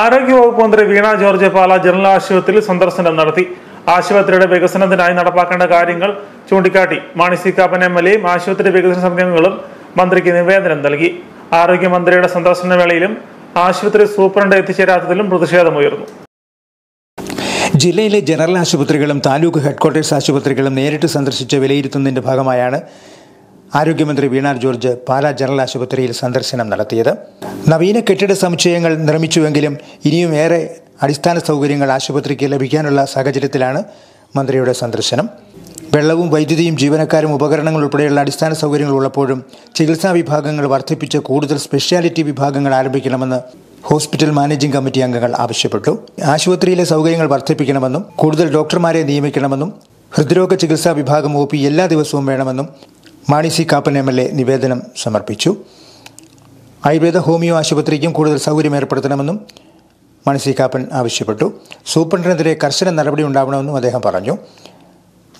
ആരോഗ്യവകുപ്പ് മന്ത്രി വീണ ജോർജ് പാല ജനറൽ ആശുപത്രിയിൽ സന്ദർശനം നടത്തി. ആശുപത്രിയുടെ വികസനത്തിനായി നടപ്പാക്കേണ്ട കാര്യങ്ങൾ ചൂണ്ടിക്കാട്ടി. Mani C Kappan M L എയും ആശുപത്രി വികസന സംഘങ്ങളും മന്ത്രിക്ക് നിവേദനം നൽകി. ആരോഗ്യമന്ത്രിയുടെ സന്ദർശന വേളയിലും ആശുപത്രി സൂപ്രണ്ട് എത്തിച്ചേരാത്തതിലും പ്രതിഷേധമുയർന്നു. ജില്ലയിലെ ജനറൽ ആശുപത്രികളും താലൂക്ക് ഹെഡ്ക്വാർട്ടേഴ്സ് ആശുപത്രികളും നേരിട്ട് സന്ദർശിച്ച് വിലയിരുത്തുന്നതിന്റെ ഭാഗമായാണ് ആരോഗ്യമന്ത്രി വീണാർ ജോർജ് പാലാ ജനറൽ ആശുപത്രിയിൽ സന്ദർശനം നടത്തിയത്. നവീന കെട്ടിട സമുച്ചയങ്ങൾ നിർമ്മിച്ചുവെങ്കിലും ഇനിയും ഏറെ അടിസ്ഥാന സൗകര്യങ്ങൾ ആശുപത്രിക്ക് ലഭിക്കാനുള്ള സാഹചര്യത്തിലാണ് മന്ത്രിയുടെ സന്ദർശനം. വെള്ളവും വൈദ്യുതിയും ജീവനക്കാരും ഉപകരണങ്ങൾ ഉൾപ്പെടെയുള്ള അടിസ്ഥാന സൗകര്യങ്ങൾ ഉള്ളപ്പോഴും ചികിത്സാ വിഭാഗങ്ങൾ വർദ്ധിപ്പിച്ച് കൂടുതൽ സ്പെഷ്യാലിറ്റി വിഭാഗങ്ങൾ ആരംഭിക്കണമെന്ന് ഹോസ്പിറ്റൽ മാനേജിംഗ് കമ്മിറ്റി അംഗങ്ങൾ ആവശ്യപ്പെട്ടു. ആശുപത്രിയിലെ സൗകര്യങ്ങൾ വർദ്ധിപ്പിക്കണമെന്നും കൂടുതൽ ഡോക്ടർമാരെ നിയമിക്കണമെന്നും ഹൃദ്രോഗ ചികിത്സാ വിഭാഗം ഒ എല്ലാ ദിവസവും വേണമെന്നും Mani C Kappan M L A നിവേദനം സമർപ്പിച്ചു. ആയുർവേദ ഹോമിയോ ആശുപത്രിക്കും കൂടുതൽ സൗകര്യം ഏർപ്പെടുത്തണമെന്നും മാണി സി കാപ്പൻ ആവശ്യപ്പെട്ടു. സൂപ്രണ്ടിനെതിരെ കർശന നടപടി ഉണ്ടാവണമെന്നും അദ്ദേഹം പറഞ്ഞു.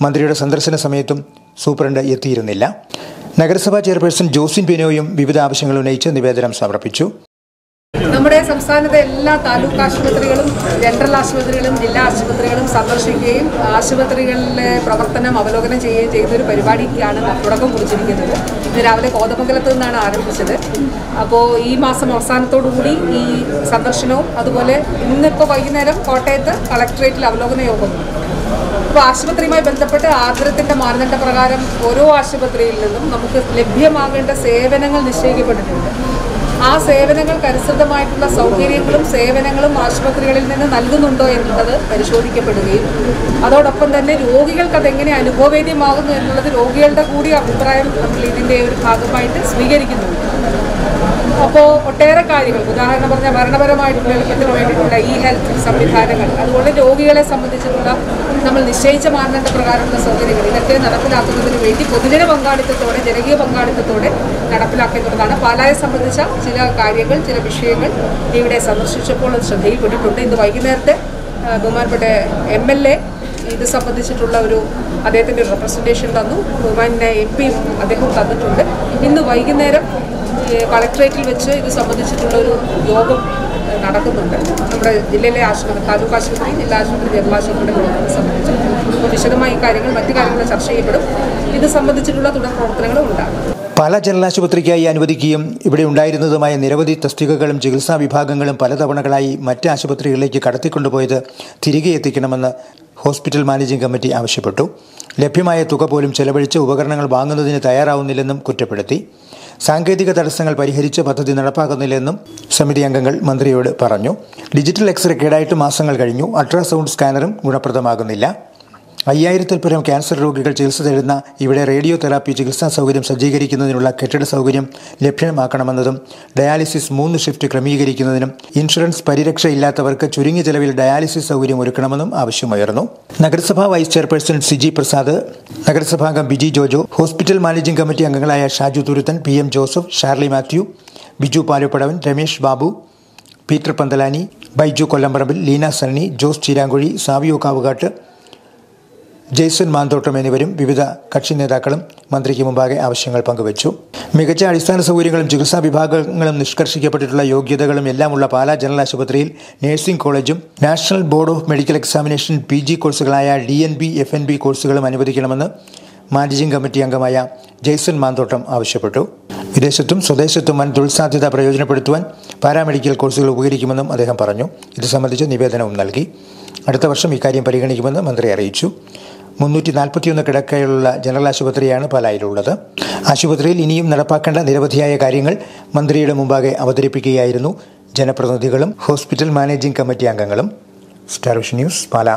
മന്ത്രിയുടെ സന്ദർശന സമയത്തും സൂപ്രണ്ട് എത്തിയിരുന്നില്ല. നഗരസഭാ ചെയർപേഴ്സൺ ജോസിൻ ബിനോയും വിവിധ ആവശ്യങ്ങൾ ഉന്നയിച്ച് നിവേദനം സമർപ്പിച്ചു. നമ്മുടെ സംസ്ഥാനത്തെ എല്ലാ താലൂക്ക് ആശുപത്രികളും ജനറൽ ആശുപത്രികളും ജില്ലാ ആശുപത്രികളും സന്ദർശിക്കുകയും ആശുപത്രികളിലെ പ്രവർത്തനം അവലോകനം ചെയ്യുകയും ചെയ്യുന്ന ഒരു പരിപാടിക്കാണ് തുടക്കം കുറിച്ചിരിക്കുന്നത്. ഇത് രാവിലെ കോതമംഗലത്ത് നിന്നാണ് ആരംഭിച്ചത്. അപ്പോൾ ഈ മാസം അവസാനത്തോടു കൂടി ഈ സന്ദർശനവും അതുപോലെ ഇന്നിപ്പോൾ വൈകുന്നേരം കോട്ടയത്ത് കളക്ടറേറ്റിൽ അവലോകന യോഗം അപ്പോൾ ആശുപത്രിയുമായി ബന്ധപ്പെട്ട് ആർദ്രത്തിന്റെ മാനദണ്ഡ പ്രകാരം ഓരോ ആശുപത്രിയിൽ നിന്നും നമുക്ക് ലഭ്യമാകേണ്ട സേവനങ്ങൾ നിശ്ചയിക്കപ്പെട്ടിട്ടുണ്ട്. ആ സേവനങ്ങൾക്കനുസൃതമായിട്ടുള്ള സൗകര്യങ്ങളും സേവനങ്ങളും ആശുപത്രികളിൽ നിന്ന് നൽകുന്നുണ്ടോ എന്നുള്ളത് പരിശോധിക്കപ്പെടുകയും അതോടൊപ്പം തന്നെ രോഗികൾക്ക് അതെങ്ങനെ അനുഭവവേദ്യമാകുന്നു എന്നുള്ളത് രോഗികളുടെ കൂടി അഭിപ്രായം നമ്മൾ ഇതിന്റെ ഒരു ഭാഗമായിട്ട് സ്വീകരിക്കുന്നുണ്ട്. അപ്പോൾ ഒട്ടേറെ കാര്യങ്ങൾ ഉദാഹരണം പറഞ്ഞാൽ ഭരണപരമായിട്ടുള്ള എളുപ്പത്തിന് വേണ്ടിയിട്ടുള്ള ഇ ഹെൽത്ത് സംവിധാനങ്ങൾ അതുപോലെ രോഗികളെ സംബന്ധിച്ചിട്ടുള്ള നമ്മൾ നിശ്ചയിച്ച മാനദണ്ഡ പ്രകാരമുള്ള സൗകര്യങ്ങൾ ഇതൊക്കെ നടപ്പിലാക്കുന്നതിന് വേണ്ടി പൊതുജന പങ്കാളിത്തത്തോടെ ജനകീയ പങ്കാളിത്തത്തോടെ നടപ്പിലാക്കേണ്ടതാണ് പാലായെ സംബന്ധിച്ച ചില കാര്യങ്ങൾ ചില വിഷയങ്ങൾ ഇവിടെ സന്ദർശിച്ചപ്പോൾ ശ്രദ്ധയിൽപ്പെട്ടിട്ടുണ്ട്. ഇന്ന് വൈകുന്നേരത്തെ ബഹുമാനപ്പെട്ട എം എൽ എ ഇത് സംബന്ധിച്ചിട്ടുള്ള ഒരു അദ്ദേഹത്തിന്റെ റെപ്രസെന്റേഷൻ തന്നു. ബഹുമാനെ എം പിയും അദ്ദേഹം തന്നിട്ടുണ്ട്. ഇന്ന് വൈകുന്നേരം കളക്ട്രേറ്റിൽ വെച്ച് ഇത് സംബന്ധിച്ചിട്ടുള്ള ഒരു യോഗം നടക്കുന്നുണ്ട്. നമ്മുടെ ജില്ലയിലെ ആശുപത്രി താലൂക്ക് ആശുപത്രി ജില്ലാ ആശുപത്രി പ്രവർത്തനം സംബന്ധിച്ച് അപ്പോൾ വിശദമായി കാര്യങ്ങൾ മറ്റു കാര്യങ്ങൾ ചർച്ച ചെയ്യപ്പെടും. ഇത് സംബന്ധിച്ചിട്ടുള്ള തുടർ പ്രവർത്തനങ്ങളും ഉണ്ടാകും. പല ജനലാശുപത്രിക്കായി അനുവദിക്കുകയും ഇവിടെ ഉണ്ടായിരുന്നതുമായ നിരവധി തസ്തികകളും ചികിത്സാ വിഭാഗങ്ങളും പലതവണകളായി മറ്റ് ആശുപത്രികളിലേക്ക് കടത്തിക്കൊണ്ടുപോയത് തിരികെ എത്തിക്കണമെന്ന് ഹോസ്പിറ്റൽ മാനേജിംഗ് കമ്മിറ്റി ആവശ്യപ്പെട്ടു. ലഭ്യമായ തുക പോലും ചെലവഴിച്ച് ഉപകരണങ്ങൾ വാങ്ങുന്നതിന് തയ്യാറാവുന്നില്ലെന്നും കുറ്റപ്പെടുത്തി. സാങ്കേതിക തടസ്സങ്ങൾ പരിഹരിച്ച് പദ്ധതി നടപ്പാക്കുന്നില്ലെന്നും സമിതി അംഗങ്ങൾ മന്ത്രിയോട് പറഞ്ഞു. ഡിജിറ്റൽ എക്സ്റേ കേടായിട്ട് മാസങ്ങൾ കഴിഞ്ഞു. അൾട്രാസൗണ്ട് സ്കാനറും ഗുണപ്രദമാകുന്നില്ല. അയ്യായിരത്തിൽ പരം ക്യാൻസർ രോഗികൾ ചികിത്സ തേടുന്ന ഇവിടെ റേഡിയോ തെറാപ്പി ചികിത്സാ സൗകര്യം സജ്ജീകരിക്കുന്നതിനുള്ള കെട്ടിട സൗകര്യം ലഭ്യമാക്കണമെന്നതും ഡയാലിസിസ് മൂന്ന് ഷിഫ്റ്റ് ക്രമീകരിക്കുന്നതിനും ഇൻഷുറൻസ് പരിരക്ഷ ഇല്ലാത്തവർക്ക് ചുരുങ്ങിയ ചെലവിൽ ഡയാലിസിസ് സൗകര്യം ഒരുക്കണമെന്നും ആവശ്യമുയർന്നു. നഗരസഭാ vice chairperson Siji Prasad നഗരസഭാംഗം Biji Jojo hospital managing committee അംഗങ്ങളായ ഷാജു തുരുത്തൻ പി എം ജോസഫ് ഷാർലി മാത്യു ബിജു പാലുപ്പടവൻ രമേശ് ബാബു പീറ്റർ പന്തലാനി ബൈജു കൊല്ലംപറമ്പിൽ ലീന സണ്ണി ജോസ് ചീരാങ്കുഴി സാവിയോ കാവുകാട്ട് ജെയ്സൺ മാന്തോട്ടം എന്നിവരും വിവിധ കക്ഷി നേതാക്കളും മന്ത്രിക്ക് മുമ്പാകെ ആവശ്യങ്ങൾ പങ്കുവച്ചു. മികച്ച അടിസ്ഥാന സൗകര്യങ്ങളും ചികിത്സാ വിഭാഗങ്ങളും നിഷ്കർഷിക്കപ്പെട്ടിട്ടുള്ള യോഗ്യതകളും എല്ലാമുള്ള പാലാ ജനറൽ ആശുപത്രിയിൽ നഴ്സിംഗ് കോളേജും national board of medical examination P G കോഴ്സുകളായ D N B F N B കോഴ്സുകളും അനുവദിക്കണമെന്ന് മാനേജിംഗ് കമ്മിറ്റി അംഗമായ ജെയ്സൺ മാന്തോട്ടം ആവശ്യപ്പെട്ടു. വിദേശത്തും സ്വദേശത്തും വൻ തൊഴിൽ സാധ്യത പ്രയോജനപ്പെടുത്തുവാൻ പാരാമെഡിക്കൽ കോഴ്സുകൾ ഉപകരിക്കുമെന്നും അദ്ദേഹം പറഞ്ഞു. ഇത് സംബന്ധിച്ച് നിവേദനവും നൽകി. അടുത്ത വർഷം ഇക്കാര്യം പരിഗണിക്കുമെന്ന് മന്ത്രി അറിയിച്ചു. മുന്നൂറ്റി നാൽപ്പത്തിയൊന്ന് കിടക്കയുള്ള ജനറൽ ആശുപത്രിയാണ് പാലായിലുള്ളത്. ആശുപത്രിയിൽ ഇനിയും നടപ്പാക്കേണ്ട നിരവധിയായ കാര്യങ്ങൾ മന്ത്രിയുടെ മുമ്പാകെ അവതരിപ്പിക്കുകയായിരുന്നു ജനപ്രതിനിധികളും ഹോസ്പിറ്റൽ മാനേജിംഗ് കമ്മിറ്റി അംഗങ്ങളും. Star news Pala.